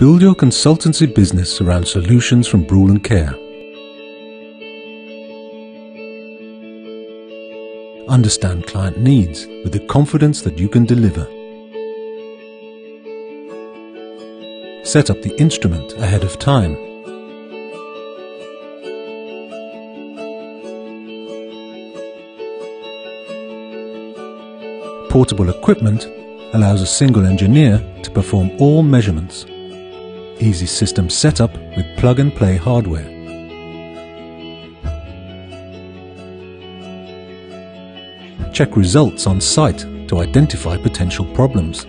Build your consultancy business around solutions from Brüel & Kjær. Understand client needs with the confidence that you can deliver. Set up the instrument ahead of time. Portable equipment allows a single engineer to perform all measurements. Easy system setup with plug-and-play hardware. Check results on site to identify potential problems.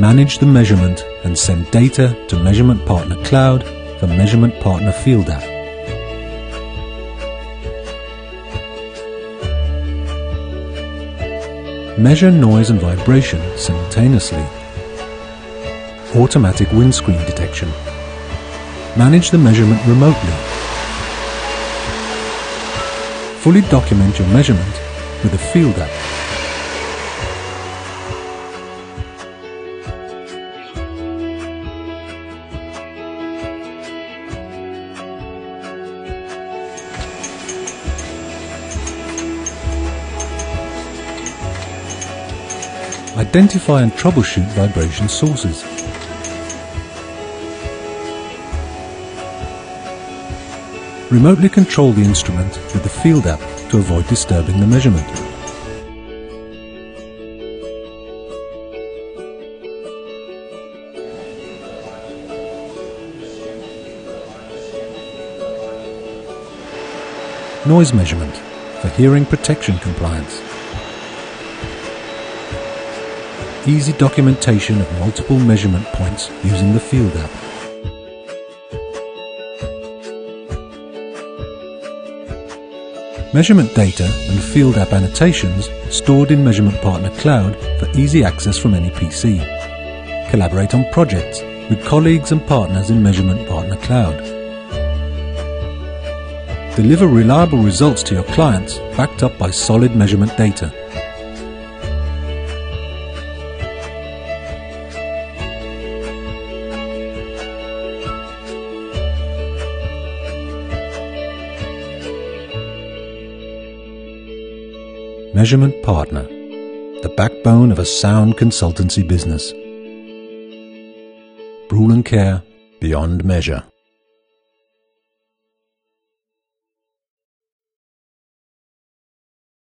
Manage the measurement and send data to Measurement Partner Cloud for Measurement Partner Field App. Measure noise and vibration simultaneously. Automatic windscreen detection. Manage the measurement remotely. Fully document your measurement with a field app. Identify and troubleshoot vibration sources. Remotely control the instrument with the field app to avoid disturbing the measurement. Noise measurement for hearing protection compliance. Easy documentation of multiple measurement points using the field app. Measurement data and field app annotations stored in Measurement Partner Cloud for easy access from any PC. Collaborate on projects with colleagues and partners in Measurement Partner Cloud. Deliver reliable results to your clients backed up by solid measurement data. Measurement Partner, the backbone of a sound consultancy business. Brüel & Kjær Beyond Measure.